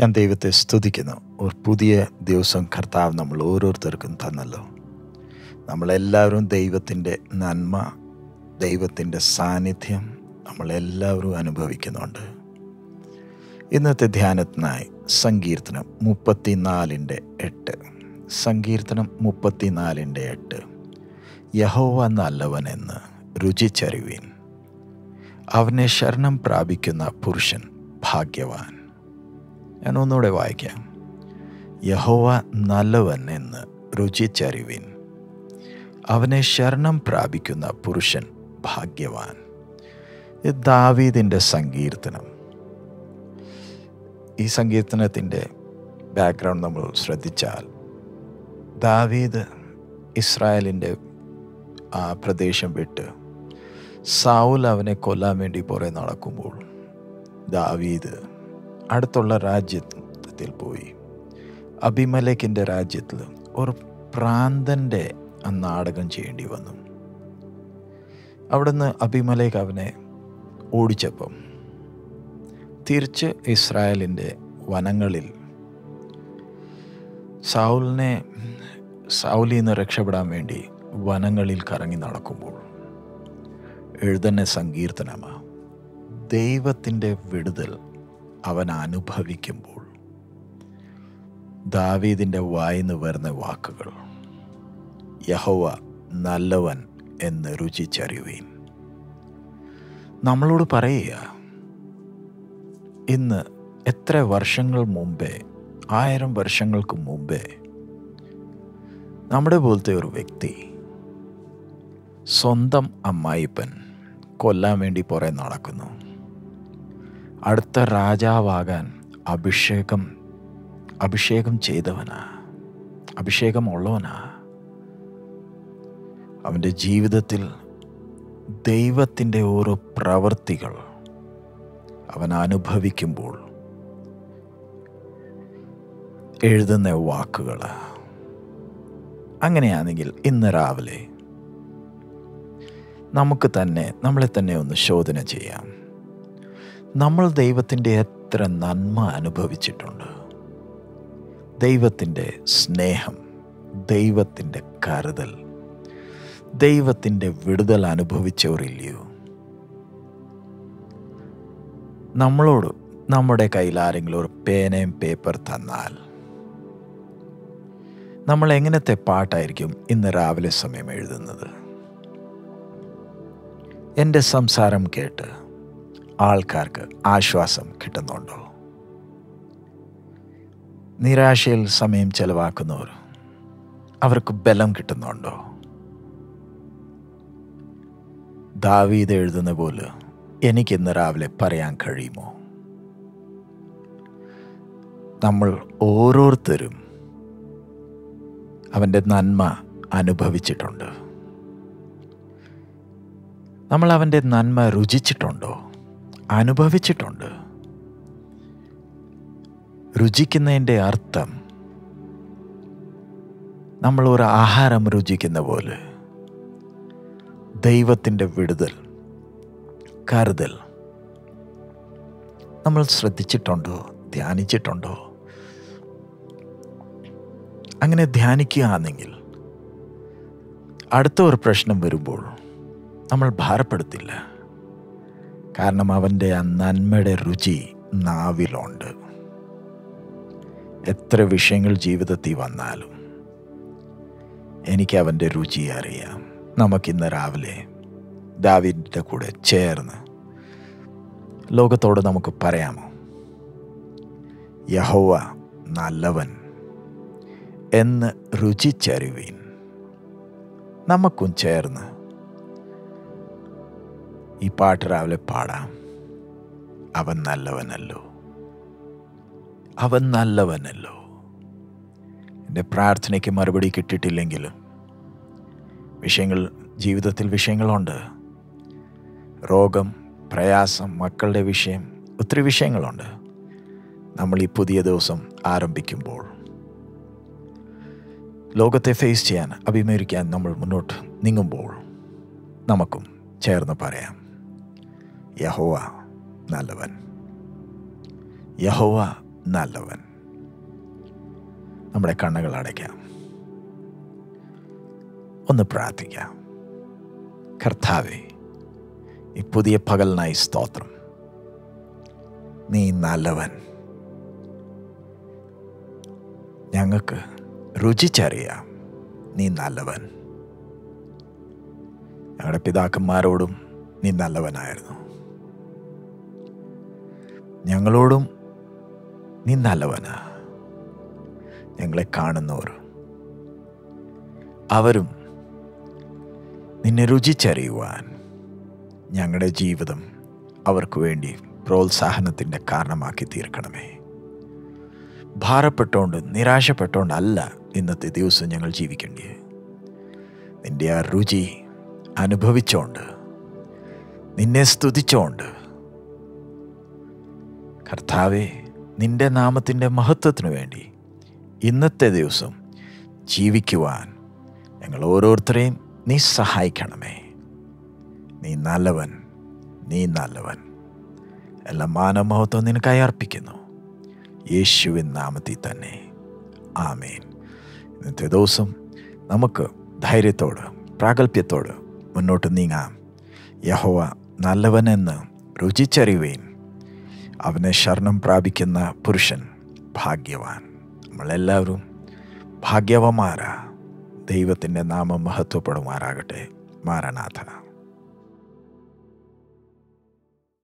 ഞാൻ ദൈവത്തെ സ്തുതിക്കുന്നു. ഒരു പുതിയ ദിവസം കർത്താവ് നമ്മൾ ഓരോരുത്തർക്കും തന്നല്ലോ. നമ്മളെല്ലാവരും ദൈവത്തിന്റെ നന്മ ദൈവത്തിന്റെ സാന്നിധ്യം നമ്മളെല്ലാവരും അനുഭവിക്കുന്നുണ്ട്. ഇന്നത്തെ ധ്യാനത്തിനായി സങ്കീർത്തനം മുപ്പത്തിനാലിന്റെ എട്ട്. സങ്കീർത്തനം മുപ്പത്തിനാലിന്റെ എട്ട്. യഹോവ നല്ലവനെന്ന് രുചിച്ചറിവീൻ. അവനെ ശരണം പ്രാപിക്കുന്ന പുരുഷൻ ഭാഗ്യവാൻ. ഞാൻ ഒന്നുകൂടെ വായിക്കാം. യഹോവ നല്ലവൻ എന്ന് രുചിച്ചറിവിൻ. അവനെ ശരണം പ്രാപിക്കുന്ന പുരുഷൻ ഭാഗ്യവാൻ. ദാവീദിന്റെ സങ്കീർത്തനം. ഈ സങ്കീർത്തനത്തിന്റെ ബാക്ക്ഗ്രൗണ്ട് നമ്മൾ ശ്രദ്ധിച്ചാൽ ദാവീദ് ഇസ്രായേലിന്റെ ആ പ്രദേശം വിട്ട് സൗൽ അവനെ കൊല്ലാൻ വേണ്ടി പുറേ നടക്കുമ്പോൾ ദാവീദ് അടുത്തുള്ള രാജ്യത്തിൽ പോയി. അഭിമലേക്കിന്റെ രാജ്യത്തിൽ ഒരു പ്രാന്തന്റെ നാടകം ചെയ്യേണ്ടി വന്നു. അവിടുന്ന് അഭിമലേക്ക് അവനെ ഓടിച്ചപ്പം തിരിച്ച് ഇസ്രായേലിന്റെ വനങ്ങളിൽ സൗലിനെ സൗലിൽ നിന്ന് രക്ഷപ്പെടാൻ വേണ്ടി വനങ്ങളിൽ കറങ്ങി നടക്കുമ്പോൾ എഴുതന്നെ സങ്കീർത്തനമാണ് ദൈവത്തിന്റെ വിടുതൽ അവൻ അനുഭവിക്കുമ്പോൾ. ദാവീദിന്റെ വായിന്ന് വരുന്ന വാക്കുകൾ യഹോവ നല്ലവൻ എന്ന് രുചിച്ചറിയുവീൻ. നമ്മളോട് പറയുക ഇന്ന് എത്ര വർഷങ്ങൾ മുമ്പേ ആയിരം വർഷങ്ങൾക്ക് മുമ്പേ നമ്മുടെ പോലത്തെ ഒരു വ്യക്തി സ്വന്തം അമ്മായിപ്പൻ കൊല്ലാൻ വേണ്ടി പുറേ നടക്കുന്നു. അടുത്ത രാജാവാകാൻ അഭിഷേകം അഭിഷേകം ചെയ്തവനാ. അഭിഷേകം ഉള്ളവനാ. അവന്റെ ജീവിതത്തിൽ ദൈവത്തിന്റെ ഓരോ പ്രവൃത്തികൾ അവൻ അനുഭവിക്കുമ്പോൾ എഴുതുന്ന വാക്കുകൾ അങ്ങനെയാണെങ്കിൽ ഇന്ന് രാവിലെ നമുക്ക് തന്നെ നമ്മളെ തന്നെ ഒന്ന് ശോധന ചെയ്യാം. നമ്മൾ ദൈവത്തിന്റെ എത്ര നന്മ അനുഭവിച്ചിട്ടുണ്ട്. ദൈവത്തിന്റെ സ്നേഹം ദൈവത്തിന്റെ കരുതൽ ദൈവത്തിന്റെ വിടുതൽ അനുഭവിച്ചവരില്ലയോ നമ്മളോട് നമ്മുടെ കയ്യിൽ ആരെങ്കിലും ഒരു പേനയും പേപ്പർ തന്നാൽ നമ്മൾ എങ്ങനത്തെ പാട്ടായിരിക്കും ഇന്ന് രാവിലെ സമയം എഴുതുന്നത്? എന്റെ സംസാരം കേട്ട് ആൾക്കാർക്ക് ആശ്വാസം കിട്ടുന്നുണ്ടോ? നിരാശയിൽ സമയം ചെലവാക്കുന്നവർ അവർക്ക് ബലം കിട്ടുന്നുണ്ടോ? ദാവീത് എഴുതുന്ന പോലെ എനിക്കിന്ന് രാവിലെ പറയാൻ കഴിയുമോ? നമ്മൾ ഓരോരുത്തരും അവന്റെ നന്മ അനുഭവിച്ചിട്ടുണ്ട്. നമ്മൾ അവന്റെ നന്മ രുചിച്ചിട്ടുണ്ടോ? അനുഭവിച്ചിട്ടുണ്ട്. രുചിക്കുന്നതിന്റെ അർത്ഥം നമ്മൾ ഒരു ആഹാരം രുചിക്കുന്ന പോലെ ദൈവത്തിന്റെ വിടുതൽ കരുതൽ നമ്മൾ ശ്രദ്ധിച്ചിട്ടുണ്ടോ ധ്യാനിച്ചിട്ടുണ്ടോ? അങ്ങനെ ധ്യാനിക്കുകയാണെങ്കിൽ അടുത്ത ഒരു പ്രശ്നം വരുമ്പോൾ നമ്മൾ ഭാരപ്പെടുത്തില്ല. കാരണം അവന്റെ ആ നന്മയുടെ രുചി നാവിലുണ്ട്. എത്ര വിഷയങ്ങൾ ജീവിതത്തിൽ വന്നാലും എനിക്ക് അവന്റെ രുചി അറിയാം. നമുക്കിന്ന് രാവിലെ ദാവിന്റെ കൂടെ ചേർന്ന് ലോകത്തോട് നമുക്ക് പറയാമോ? യഹോവ നല്ലവൻ എന്ന് രുചിച്ചറിവീൻ നമുക്കും ചേർന്ന് ഈ പാട്ട് രാവിലെ പാടാം. അവൻ നല്ലവനല്ലോ. അവൻ നല്ലവനല്ലോ. എന്റെ പ്രാർത്ഥനയ്ക്ക് മറുപടി കിട്ടിയിട്ടില്ലെങ്കിലും വിഷയങ്ങൾ ജീവിതത്തിൽ വിഷയങ്ങളുണ്ട്. രോഗം പ്രയാസം മക്കളുടെ വിഷയം ഒത്തിരി വിഷയങ്ങളുണ്ട്. നമ്മൾ ഈ പുതിയ ദിവസം ആരംഭിക്കുമ്പോൾ ലോകത്തെ ഫേസ് ചെയ്യാൻ അഭിമുഖീകരിക്കാൻ നമ്മൾ മുന്നോട്ട് നീങ്ങുമ്പോൾ നമുക്കും ചേർന്ന് പറയാം. യഹോവ നല്ലവൻ. യഹോവ നല്ലവൻ. നമ്മുടെ കണ്ണുകൾ അടയ്ക്കാം. ഒന്ന് പ്രാർത്ഥിക്കാം. കർത്താവെ ഈ പുതിയ പകലിനായി സ്തോത്രം. നീ നല്ലവൻ. ഞങ്ങൾക്ക് രുചിച്ചറിയാം നീ നല്ലവൻ. ഞങ്ങളുടെ പിതാക്കന്മാരോടും നീ നല്ലവനായിരുന്നു. ഞങ്ങളോടും നീ നല്ലവനാ. ഞങ്ങളെ കാണുന്നവർ. അവരും നിന്നെ രുചിച്ചറിയുവാൻ ഞങ്ങളുടെ ജീവിതം അവർക്ക് വേണ്ടി പ്രോത്സാഹനത്തിന്റെ കാരണമാക്കി തീർക്കണമേ. ഭാരപ്പെട്ടുകൊണ്ട് നിരാശപ്പെട്ടുകൊണ്ടല്ല ഇന്നത്തെ ദിവസം ഞങ്ങൾ ജീവിക്കേണ്ടേ. നിന്റെ ആ രുചി അനുഭവിച്ചോണ്ട് നിന്നെ സ്തുതിച്ചുകൊണ്ട് കർത്താവെ നിന്റെ നാമത്തിന്റെ മഹത്വത്തിനു വേണ്ടി ഇന്നത്തെ ദിവസം ജീവിക്കുവാൻ ഞങ്ങൾ ഓരോരുത്തരെയും നീ സഹായിക്കണമേ. നീ നല്ലവൻ നീ നല്ലവൻ. എല്ലാ മാനമഹത്വം നിനക്കായി അർപ്പിക്കുന്നു. യേശുവിൻ നാമത്തിൽ തന്നെ. ആമേൻ. ഇന്നത്തെ ദിവസം നമുക്ക് ധൈര്യത്തോട് പ്രാഗൽഭ്യത്തോട് മുന്നോട്ട് നീങ്ങാം. യഹോവ നല്ലവനെന്ന് രുചിച്ചറിയുകയും അവനെ ശരണം പ്രാപിക്കുന്ന പുരുഷൻ ഭാഗ്യവാൻ. നമ്മളെല്ലാവരും ഭാഗ്യവന്മാരാ ദൈവത്തിന്റെ നാമം മഹത്വപ്പെടുമാറാകട്ടെ. മാരനാഥ